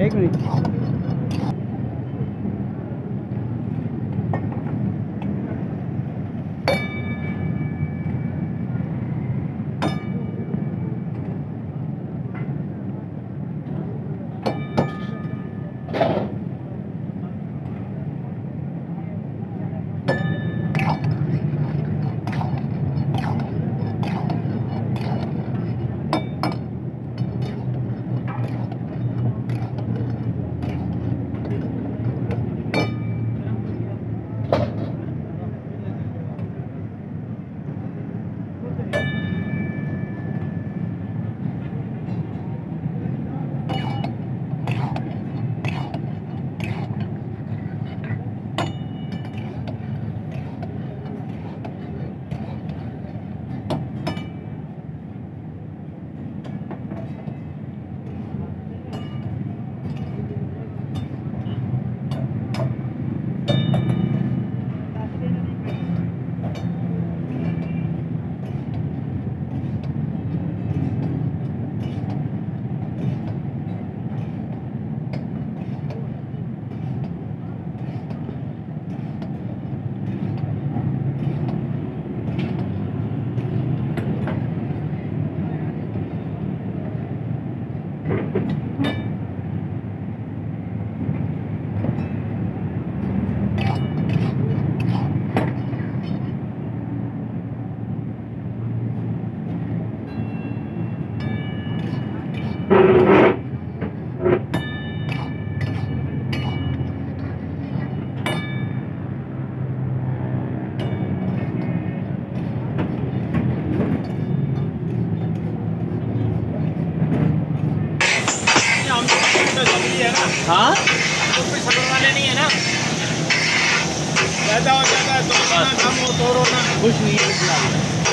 एक मिनट। हाँ? तो कोई वाले नहीं है ना पैदा हो जाता है तो ना कम कुछ नहीं है।